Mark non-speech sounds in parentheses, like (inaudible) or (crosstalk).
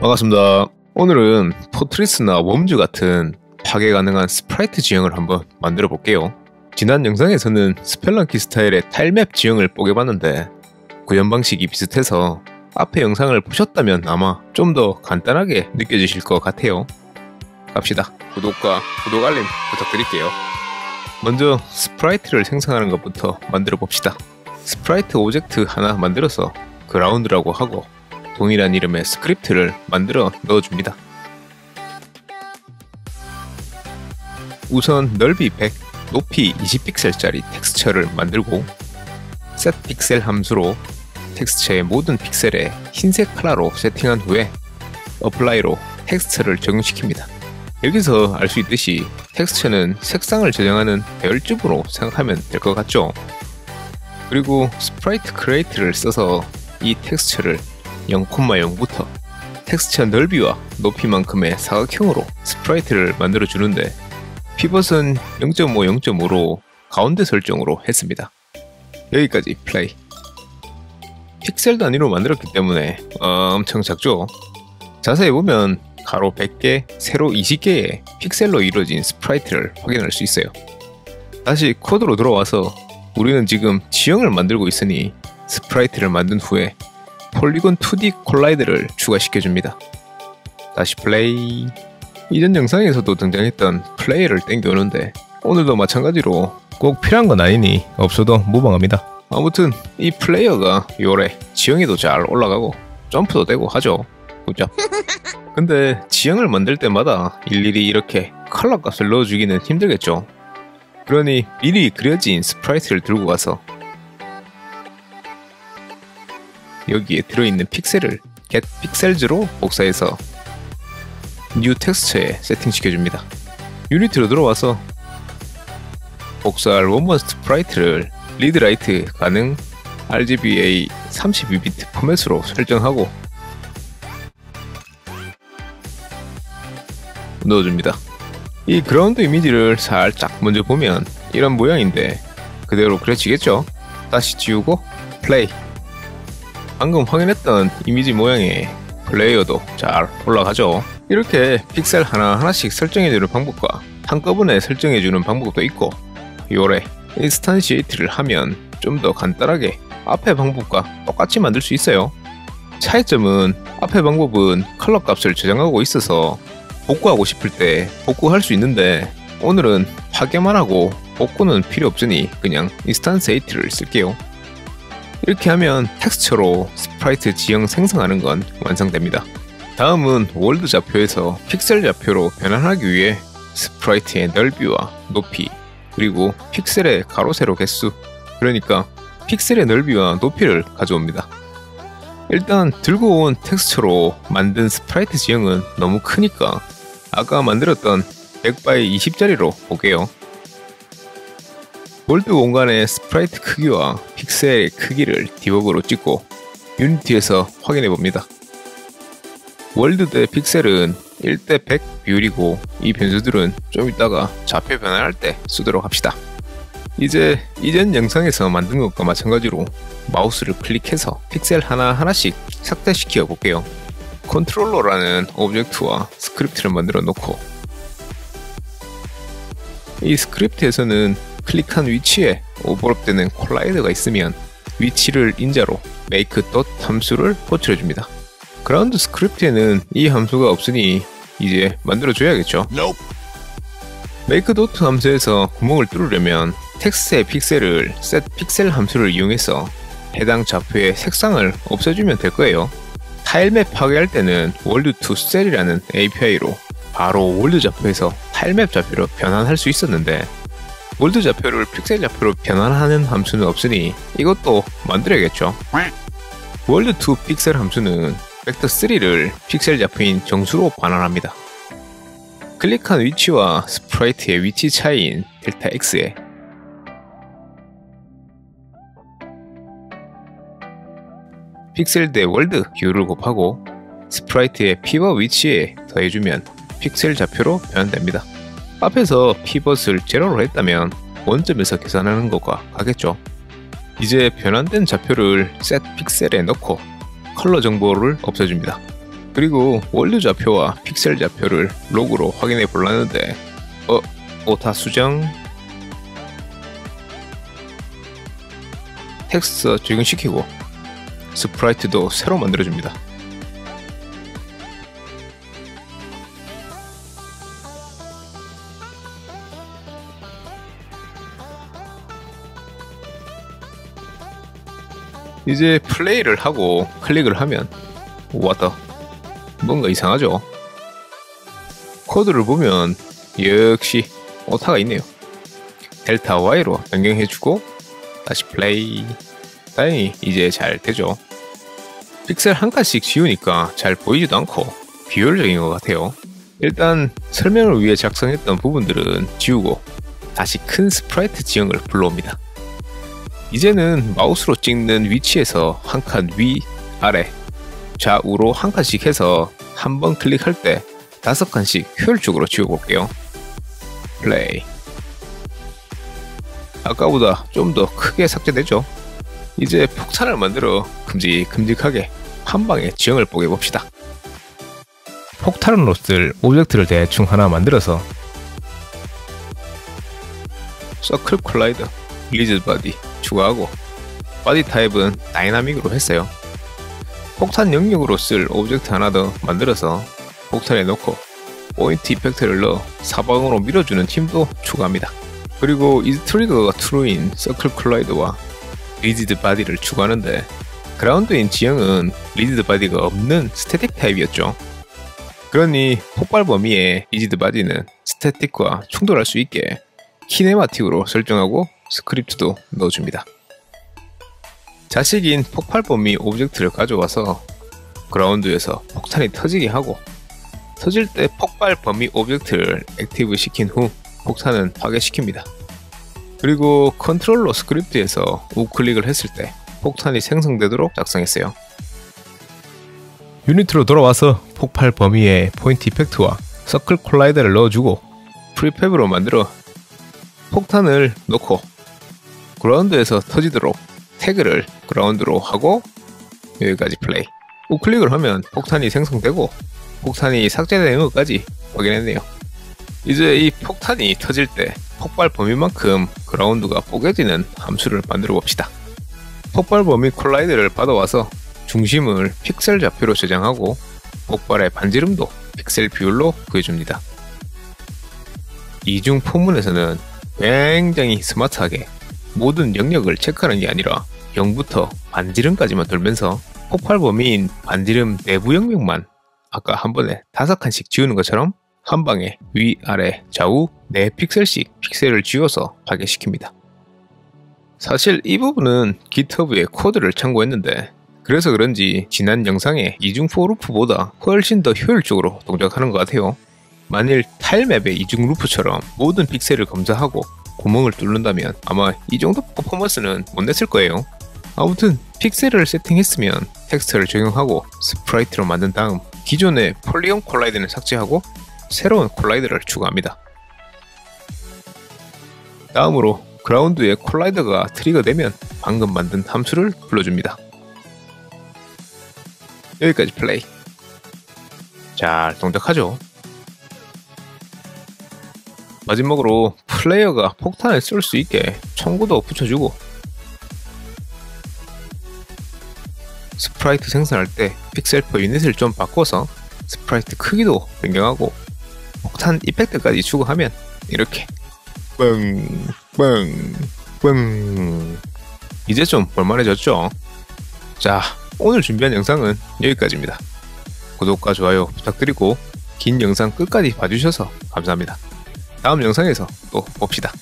반갑습니다. 오늘은 포트리스나 웜즈 같은 파괴 가능한 sprite 지형을 한번 만들어 볼게요. 지난 영상에서는 스펠런키 스타일의 tilemap 지형을 뽀개봤는데 구현 방식이 비슷해서 앞에 영상을 보셨다면 아마 좀 더 간단하게 느껴지실 것 같아요. 갑시다. 구독과 구독 알림 부탁드릴게요. 먼저 sprite를 생성하는 것부터 만들어 봅시다. sprite object 하나 만들어서 그라운드라고 하고 동일한 이름의 스크립트를 만들어 넣어줍니다. 우선 넓이 100, 높이 20픽셀짜리 텍스처를 만들고 set 픽셀 함수로 텍스처의 모든 픽셀에 흰색 컬러로 세팅한 후에 apply로 texture를 적용시킵니다. 여기서 알 수 있듯이 텍스처는 색상을 저장하는 배열집으로 생각하면 될 것 같죠? 그리고 sprite create를 써서 이 텍스처를 0,0부터 텍스처 넓이와 높이만큼의 사각형으로 sprite를 만들어 주는데 피벗은 0.5, 0.5로 가운데 설정으로 했습니다. 여기까지 플레이. 픽셀 단위로 만들었기 때문에 어, 엄청 작죠? 자세히 보면 가로 100개, 세로 20개의 픽셀로 이루어진 sprite를 확인할 수 있어요. 다시 코드로 들어와서 우리는 지금 지형을 만들고 있으니 sprite를 만든 후에 폴리곤 2D 콜라이드를 추가시켜줍니다. 다시 플레이. 이전 영상에서도 등장했던 플레이어를 땡겨오는데 오늘도 마찬가지로 꼭 필요한 건 아니니 없어도 무방합니다. 아무튼 이 플레이어가 요래 지형에도 잘 올라가고 점프도 되고 하죠. 그죠? (laughs) 근데 지형을 만들 때마다 일일이 이렇게 컬러 값을 넣어주기는 힘들겠죠. 그러니 미리 그려진 sprite를 들고 가서 여기에 들어있는 픽셀을 get pixels로 복사해서 new texture에 세팅시켜줍니다. 유니티로 들어와서 복사할 원본 sprite를 read write 가능 RGBA 32비트 포맷으로 설정하고 넣어줍니다. 이 그라운드 이미지를 살짝 먼저 보면 이런 모양인데 그대로 그려지겠죠? 다시 지우고 플레이 방금 확인했던 이미지 모양의 플레이어도 잘 올라가죠. 이렇게 픽셀 하나하나씩 설정해주는 방법과 한꺼번에 설정해주는 방법도 있고 요래 instantiate를 하면 좀 더 간단하게 앞에 방법과 똑같이 만들 수 있어요. 차이점은 앞에 방법은 컬러 값을 저장하고 있어서 복구하고 싶을 때 복구할 수 있는데 오늘은 파괴만 하고 복구는 필요 없으니 그냥 instantiate를 쓸게요. 이렇게 하면 texture로 sprite 지형 생성하는 건 완성됩니다. 다음은 world 좌표에서 픽셀 좌표로 변환하기 위해 sprite의 넓이와 높이 그리고 픽셀의 가로 세로 개수 그러니까 픽셀의 넓이와 높이를 가져옵니다. 일단 들고 온 texture로 만든 sprite 지형은 너무 크니까 아까 만들었던 100 by 20짜리로 볼게요. world 공간의 sprite 크기와 픽셀의 크기를 debug로 찍고 유니티에서 확인해 봅니다. world 대 픽셀은 1대 100 비율이고 이 변수들은 좀 이따가 좌표 변환할 때 쓰도록 합시다. 이제 이전 영상에서 만든 것과 마찬가지로 마우스를 클릭해서 픽셀 하나하나씩 삭제시켜 볼게요. 컨트롤러라는 object와 스크립트를 만들어 놓고 이 스크립트에서는 클릭한 위치에 오버랩되는 collider가 있으면 위치를 인자로 make dot 함수를 호출해줍니다. 그라운드 스크립트에는 이 함수가 없으니 이제 만들어줘야겠죠. Nope. make dot 함수에서 구멍을 뚫으려면 텍스트의 픽셀을 set 픽셀 함수를 이용해서 해당 좌표의 색상을 없애주면 될 거예요. tilemap 파괴할 때는 world2 cell이라는 API로 바로 world 좌표에서 tilemap 좌표로 변환할 수 있었는데 world 좌표를 픽셀 좌표로 변환하는 함수는 없으니 이것도 만들어야겠죠. world2 pixel 함수는 벡터 3를 픽셀 좌표인 정수로 반환합니다. 클릭한 위치와 sprite의 위치 차이인 델타 x에 픽셀 대 world 기호를 곱하고 sprite의 피벗 위치에 더해주면 픽셀 좌표로 변환됩니다. 앞에서 피벗을 제로로 했다면 원점에서 계산하는 것과 같겠죠. 이제 변환된 좌표를 set pixel에 넣고 컬러 정보를 없애줍니다. 그리고 원료 좌표와 픽셀 좌표를 로그로 확인해 볼라는데 어? 오타 수정? texture 적용시키고 sprite도 새로 만들어줍니다. 이제 플레이를 하고 클릭을 하면 왔다 뭔가 이상하죠? 코드를 보면 역시 오타가 있네요. delta Y로 변경해주고 다시 플레이. 다행히 이제 잘 되죠. 픽셀 한 칸씩 지우니까 잘 보이지도 않고 비효율적인 것 같아요. 일단 설명을 위해 작성했던 부분들은 지우고 다시 큰 sprite 지형을 불러옵니다 이제는 마우스로 찍는 위치에서 한 칸 위, 아래, 좌우로 한 칸씩 해서 한 번 클릭할 때 다섯 칸씩 효율적으로 지워볼게요. 플레이. 아까보다 좀 더 크게 삭제되죠? 이제 폭탄을 만들어 큼직큼직하게 한 방에 지형을 뽀개 봅시다. 폭탄으로 쓸 object를 대충 하나 만들어서 Circle Collider, Rigidbody, 추가하고 Body Type은 Dynamic으로 했어요. 폭탄 영역으로 쓸 object 하나 더 만들어서 폭탄에 넣고 Point Effector를 넣어 사방으로 밀어주는 힘도 추가합니다. 그리고 Is Trigger가 true인 Circle Collider와 Rigidbody를 추가하는데 Ground인 지형은 Rigidbody가 없는 Static 타입이었죠. 그러니 폭발 범위에 Rigidbody는 Static과 충돌할 수 있게 Kinematic으로 설정하고 스크립트도 넣어줍니다. 자식인 폭발 범위 object를 가져와서 Ground에서 폭탄이 터지게 하고 터질 때 폭발 범위 object를 active 시킨 후 폭탄은 파괴시킵니다. 그리고 컨트롤러 스크립트에서 우클릭을 했을 때 폭탄이 생성되도록 작성했어요. Unity로 돌아와서 폭발 범위에 Point Effector와 Circle Collider를 넣어주고 prefab으로 만들어 폭탄을 넣고 Ground에서 터지도록 태그를 Ground로 하고 여기까지 플레이. 우클릭을 하면 폭탄이 생성되고 폭탄이 삭제되는 것까지 확인했네요. 이제 이 폭탄이 터질 때 폭발 범위만큼 Ground가 뽀개지는 함수를 만들어 봅시다. 폭발 범위 collider를 받아와서 중심을 픽셀 좌표로 저장하고 폭발의 반지름도 픽셀 비율로 구해줍니다. 이중 포문에서는 굉장히 스마트하게 모든 영역을 체크하는 게 아니라 0부터 반지름까지만 돌면서 폭발 범위인 반지름 내부 영역만 아까 한 번에 다섯 칸씩 지우는 것처럼 한 방에 위, 아래, 좌우 4픽셀씩 픽셀을 지워서 파괴시킵니다. 사실 이 부분은 GitHub의 코드를 참고했는데 그래서 그런지 지난 영상의 이중 for loop보다 훨씬 더 효율적으로 동작하는 것 같아요. 만일 tilemap의 이중 루프처럼 모든 픽셀을 검사하고 구멍을 뚫는다면 아마 이 정도 퍼포먼스는 못 냈을 거예요. 아무튼 픽셀을 세팅했으면 texture를 적용하고 sprite로 만든 다음 기존의 Polygon Collider를 삭제하고 새로운 collider를 추가합니다. 다음으로 Ground에 collider가 trigger되면 방금 만든 함수를 불러줍니다. 여기까지 플레이. 잘 동작하죠? 마지막으로 플레이어가 폭탄을 쏠 수 있게 총구도 붙여주고 sprite 생성할 때 Pixel Per Unit을 좀 바꿔서 sprite 크기도 변경하고 폭탄 이펙트까지 추가하면 이렇게 뻥뻥뻥 이제 좀 볼만해졌죠? 자 오늘 준비한 영상은 여기까지입니다. 구독과 좋아요 부탁드리고 긴 영상 끝까지 봐주셔서 감사합니다. 다음 영상에서 또 봅시다.